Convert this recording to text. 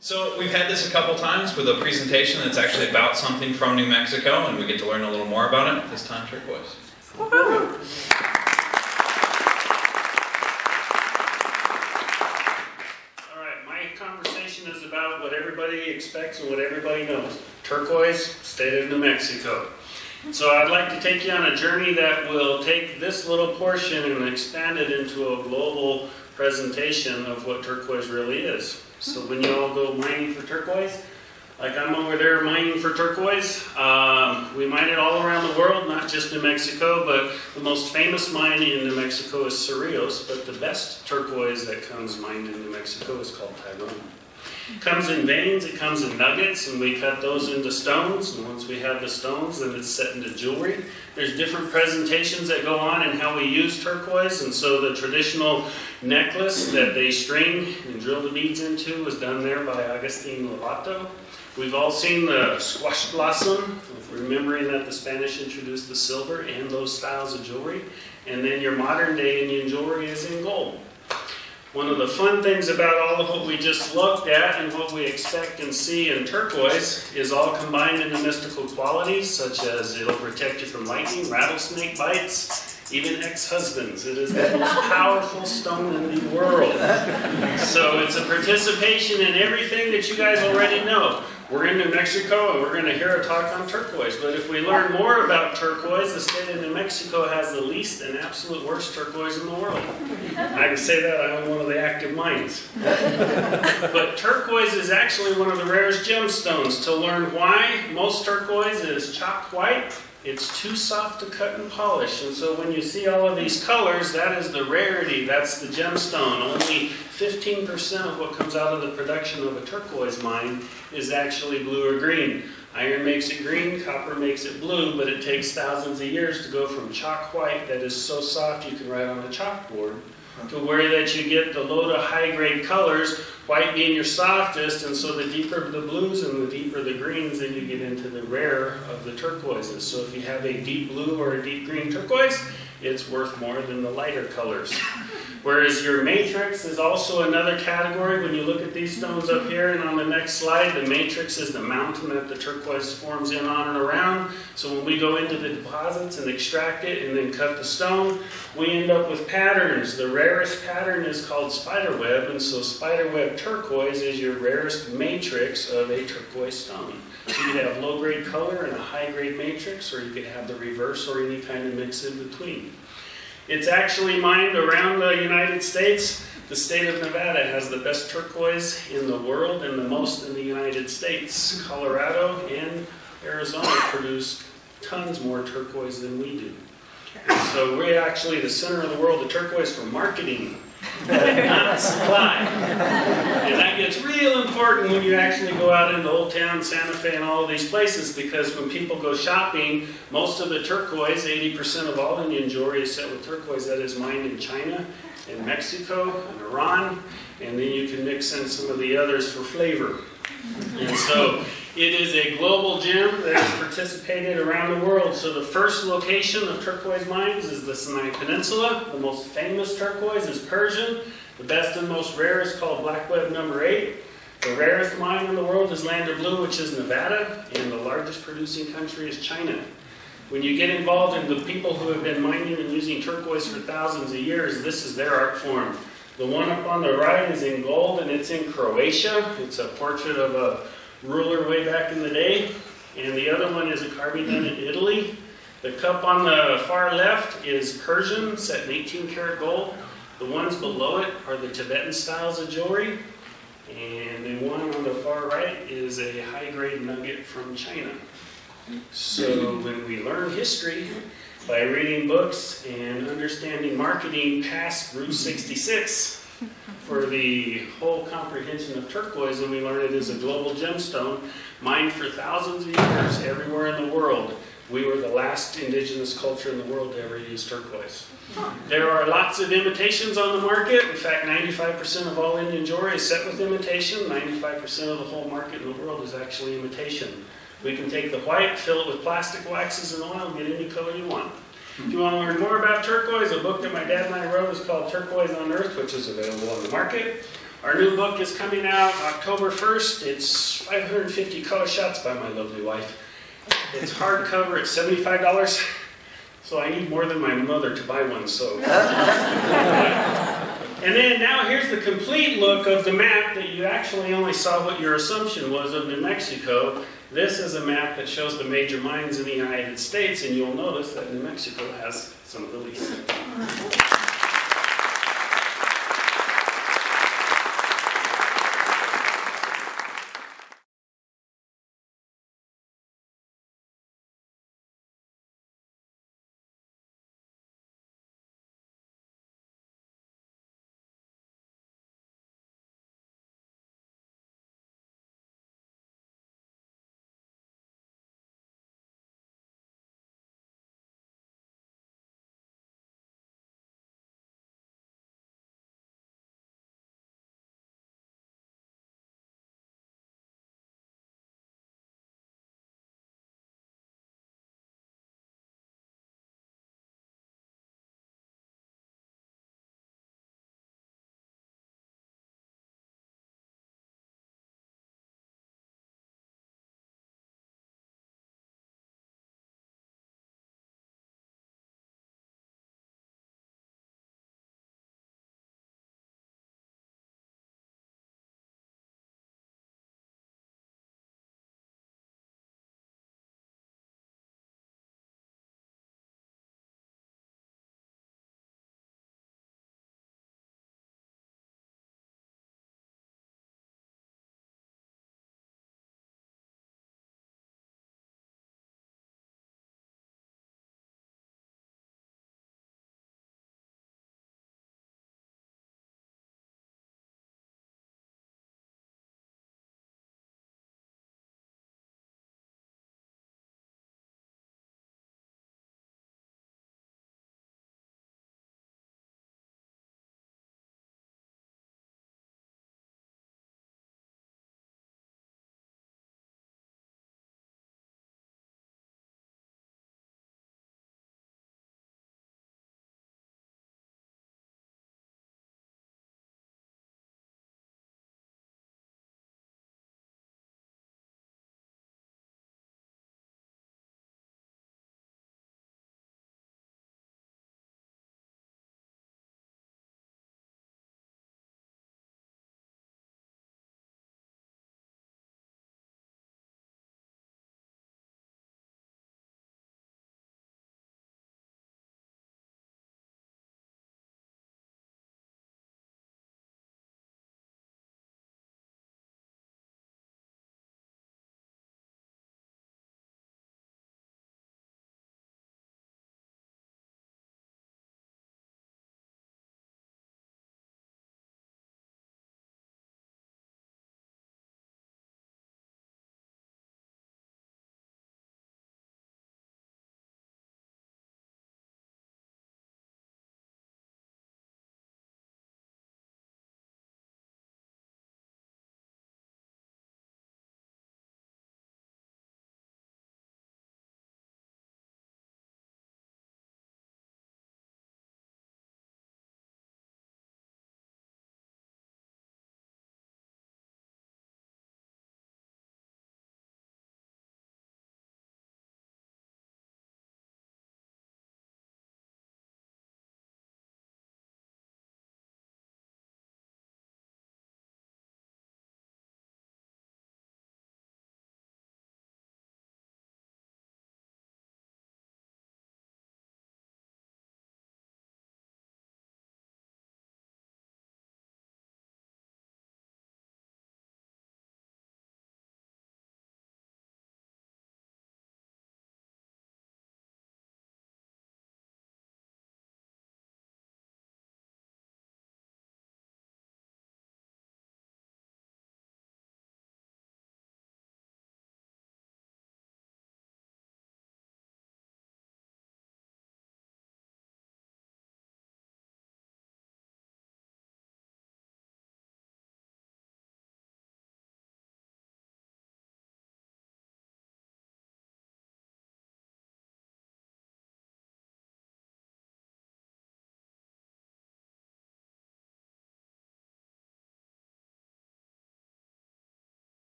So we've had this a couple times with a presentation that's actually about something from New Mexico, and we get to learn a little more about it. This time, turquoise. All right, my conversation is about what everybody expects and what everybody knows. Turquoise, state of New Mexico. So I'd like to take you on a journey that will take this little portion and expand it into a global presentation of what turquoise really is. So when you all go mining for turquoise, like I'm over there mining for turquoise, um, we mine it all around the world, not just New Mexico, but the most famous mine in New Mexico is Cerrillos, but the best turquoise that comes mined in New Mexico is called Tyrone. It comes in veins, it comes in nuggets, and we cut those into stones. And once we have the stones, then it's set into jewelry. There's different presentations that go on and how we use turquoise. And so the traditional necklace that they string and drill the beads into was done there by Agustin Lovato. We've all seen the squash blossom, remembering that the Spanish introduced the silver and those styles of jewelry. And then your modern day Indian jewelry is in gold. One of the fun things about all of what we just looked at and what we expect and see in turquoise is all combined into mystical qualities, such as it'll protect you from lightning, rattlesnake bites, even ex-husbands. It is the most powerful stone in the world. So it's a participation in everything that you guys already know. We're in New Mexico and we're going to hear a talk on turquoise. But if we learn more about turquoise, the state of New Mexico has the least and absolute worst turquoise in the world. I can say that I own one of the active mines. but turquoise is actually one of the rarest gemstones. To learn why most turquoise is chopped white, it's too soft to cut and polish. And so when you see all of these colors, that is the rarity, that's the gemstone. Only 15% of what comes out of the production of a turquoise mine is actually blue or green. Iron makes it green, copper makes it blue, but it takes thousands of years to go from chalk white that is so soft you can write on a chalkboard to where that you get the low to high grade colors, white being your softest, and so the deeper the blues and the deeper the greens, then you get into the rare of the turquoises. So if you have a deep blue or a deep green turquoise, it's worth more than the lighter colors. Whereas your matrix is also another category. When you look at these stones up here and on the next slide, the matrix is the mountain that the turquoise forms in on and around. So when we go into the deposits and extract it and then cut the stone, we end up with patterns. The rarest pattern is called spiderweb, and so spiderweb turquoise is your rarest matrix of a turquoise stone. So you could have low-grade color and a high-grade matrix, or you could have the reverse or any kind of mix in between. It's actually mined around the United States. The state of Nevada has the best turquoise in the world and the most in the United States. Colorado and Arizona produce tons more turquoise than we do. So we're actually the center of the world of turquoise for marketing not supply. And that gets real important when you actually go out into Old Town, Santa Fe, and all of these places because when people go shopping, most of the turquoise, 80% of all Indian jewelry is set with turquoise that is mined in China and Mexico and Iran, and then you can mix in some of the others for flavor. And so it is a global gem that has participated around the world. So the first location of turquoise mines is the Sinai Peninsula. The most famous turquoise is Persian. The best and most rare is called Black Web number 8. The rarest mine in the world is Lander Blue, which is Nevada, and the largest producing country is China. When you get involved in the people who have been mining and using turquoise for thousands of years, this is their art form. The one up on the right is in gold and it's in Croatia. It's a portrait of a ruler way back in the day. And the other one is a carving done in Italy. The cup on the far left is Persian, set in 18 karat gold. The ones below it are the Tibetan styles of jewelry. And the one on the far right is a high grade nugget from China. So when we learn history by reading books and understanding marketing past Route 66, for the whole comprehension of turquoise, and we learn it is a global gemstone mined for thousands of years everywhere in the world. We were the last indigenous culture in the world to ever use turquoise. There are lots of imitations on the market. In fact, 95% of all Indian jewelry is set with imitation. 95% of the whole market in the world is actually imitation. We can take the white, fill it with plastic waxes and oil, and get any color you want. If you want to learn more about turquoise, a book that my dad and I wrote is called Turquoise Unearthed, which is available on the market. Our new book is coming out October 1st. It's 550 color shots by my lovely wife. It's hardcover, it's $75. So I need more than my mother to buy one, so. and then now here's the complete look of the map that you actually only saw what your assumption was of New Mexico. This is a map that shows the major mines in the United States, and you'll notice that New Mexico has some of the least.